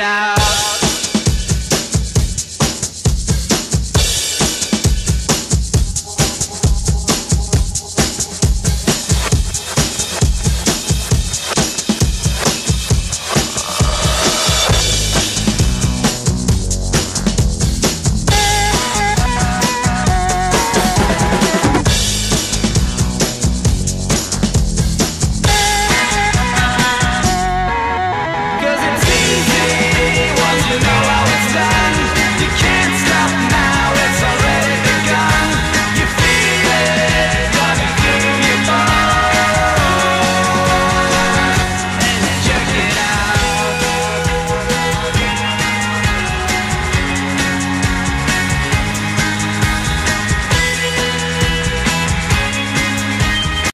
out.